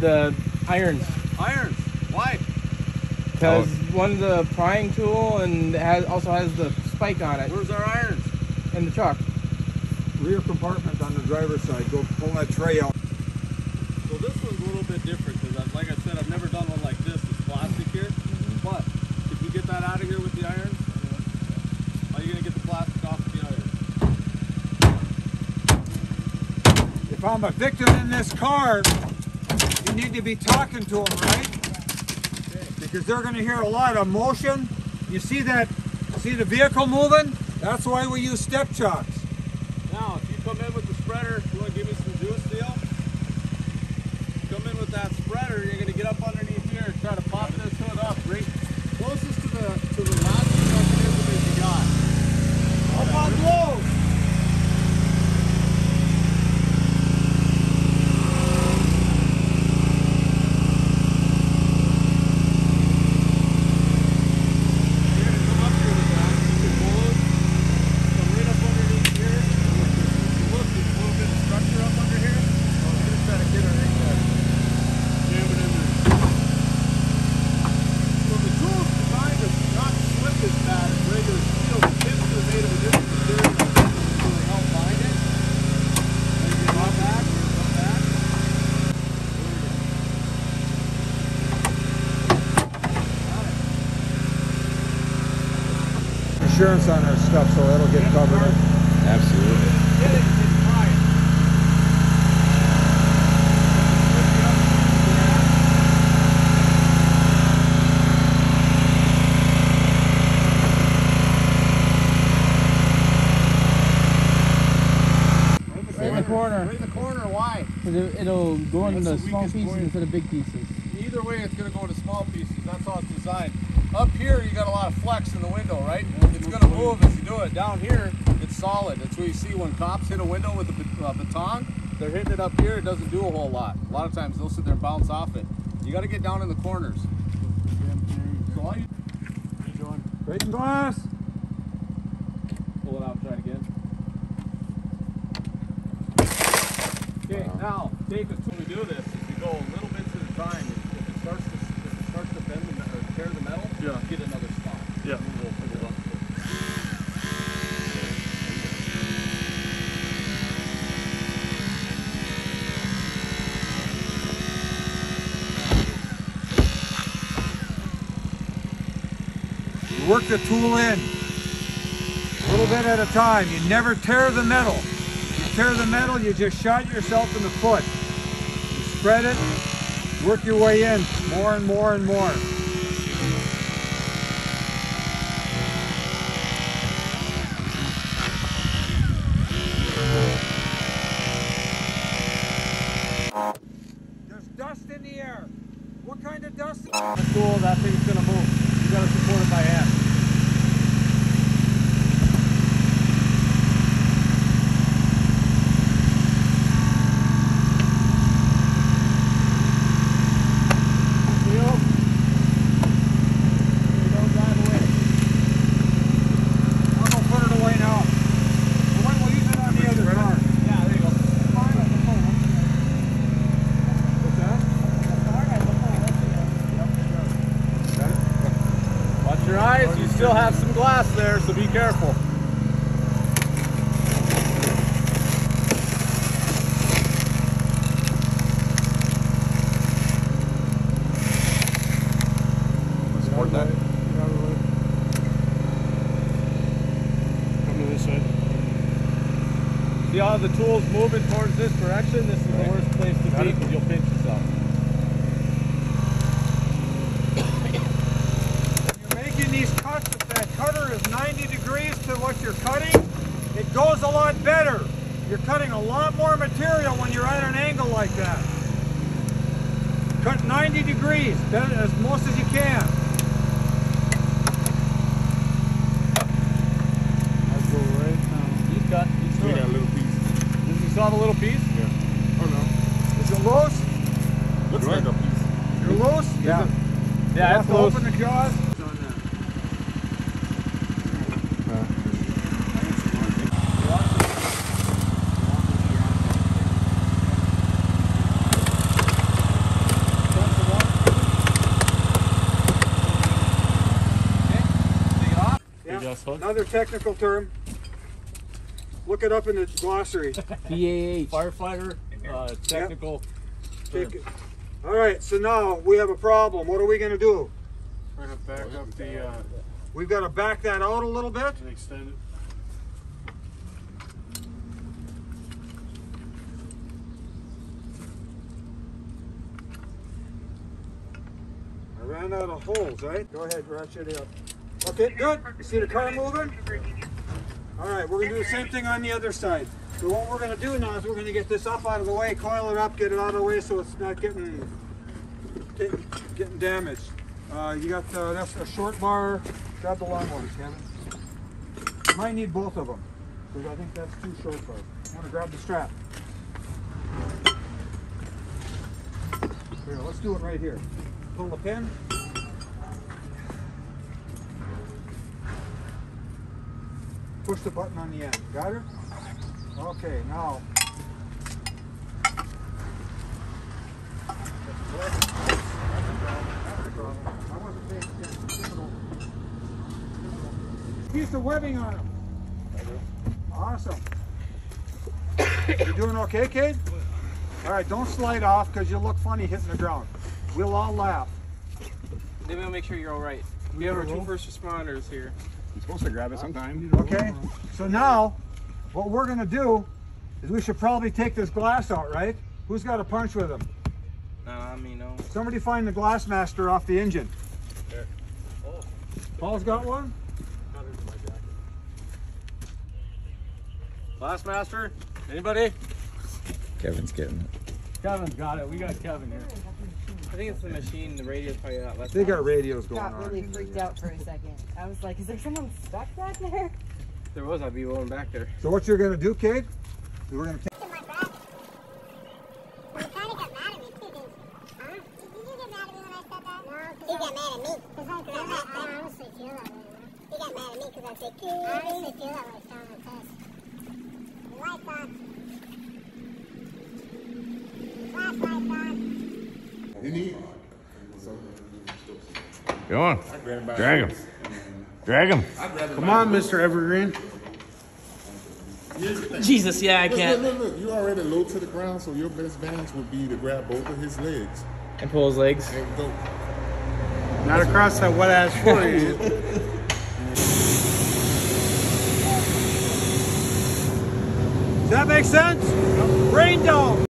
the irons. Irons. Why? Because one's a prying tool and it has also has the spike on it Where's our irons? in the truck. Rear compartment on the driver's side. Go pull that tray out. So this one's a little bit different because, like I said, I've never done one like this. It's plastic here. Mm-hmm. But if you get that out of here with the irons, how are you gonna get the plastic off of the irons? If I'm a victim in this car, you need to be talking to them, right? Because they're going to hear a lot of motion. You see that? See the vehicle moving? That's why we use step chocks. Now, if you come in with the spreader, you want to give me some juice seal? Come in with that spreader, you're gonna get up underneath here and try to pop this hood up right closest to the to the last mechanism that you got. Up on low. You're gonna come up here with that. You can pull it. Come right up underneath here. Look, there's a little bit of structure up under here. So I'm gonna try to get it right there. Jam it in there. So the tool's designed to not slip as bad as regular steel. The pins are made of a different material to really help bind it. And you come back, come back. There we go. Insurance on our stuff, so it'll get covered. Absolutely. Get it, it's fine. In the corner. Right in the corner, why? 'Cause it, it'll go into That's the the small pieces point. instead of big pieces. Either way, it's gonna go into small pieces. That's how it's designed. Up here, you got a lot of flex in the window, right? It's gonna move if you do it. Down here, it's solid. That's what you see when cops hit a window with a uh, baton. They're hitting it up here. It doesn't do a whole lot. A lot of times, they'll sit there and bounce off it. You got to get down in the corners. So all you in glass. pull it out. Try it again. Okay, now take us when we do this. Is we go a little bit at a time. If it starts to if it starts to bend in the, tear the metal, Yeah. get another spot. Yeah. And we'll pick it up. You work the tool in. A little bit at a time. You never tear the metal. You tear the metal, you just shot yourself in the foot. You spread it, work your way in more and more and more. There's dust in the air. What kind of dust? The tool, that thing's gonna move. You gotta support it by hand. Seal. There you go, drive away. I'm gonna put it away now. When we'll use it on the other car. Yeah, there you go. What's that? Watch your eyes, you still have some glass there, so be careful. Support that. Come to this side. How the tool's moving towards this direction? This is the worst place to be because you'll pinch yourself. You're making these cuts, if that cutter is 90 degrees to what you're cutting, it goes a lot better. You're cutting a lot more material when you're at an angle like that. Cut 90 degrees, as most as you can. I'll go right now. He's cut. He's We through got a it. little piece. You saw the little piece? Yeah. Oh no. Is it loose? Looks like a piece. You're loose? Yeah, Have it's to close. Open the jaws. Another technical term. Look it up in the glossary. BAH. Firefighter, uh, technical. Take it. All right, so now we have a problem. What are we gonna do? We're gonna back up the, uh, We've got to back that out a little bit. and extend it. I ran out of holes, right? Go ahead, ratchet it up. Okay, good. You see the car moving? All right, we're gonna do the same thing on the other side. So what we're gonna do now is we're gonna get this up out of the way, coil it up, get it out of the way so it's not getting getting, getting damaged. Uh, you got uh, that's a short bar. Grab the long ones, Kevin. Might need both of them because I think that's too short bars. Want to grab the strap? Here, let's do it right here. Pull the pin. Push the button on the end. Got her? Okay, now. Piece of webbing on him. Awesome. You doing okay, kid? All right, don't slide off because you look funny hitting the ground. We'll all laugh. Then we'll make sure you're all right. We have our two first responders here. You're supposed to grab it sometime. Okay, so now what we're gonna do is we should probably take this glass out, right? Who's got a punch with him? Nah, I mean, no. Somebody find the glass master off the engine. Paul's got one? Glass master, anybody? Kevin's getting it. Kevin's got it. We got Kevin here. I think it's the machine. The radio's probably not less. They got radios going got really freaked out for a second. I was like, is there someone stuck back there? If there was, I'd be going back there. So what you're gonna do, Kate? We're gonna take in my kind of got mad at me too, didn't you? Did you get mad at me when I said that? No. He got mad at me. Because I, I, I honestly feel that way. He got mad at me because I said, I honestly feel that way telling the test. Lights on. Flashlights on. You need. Go on. Drag him. Drag him. Come on, Mr. Evergreen. Jesus, yeah, I Look, can't. look, look, look. You already low to the ground, so your best balance would be to grab both of his legs And pull his legs. and go. Not across that wet ass floor. you- Does that make sense? Rain dome.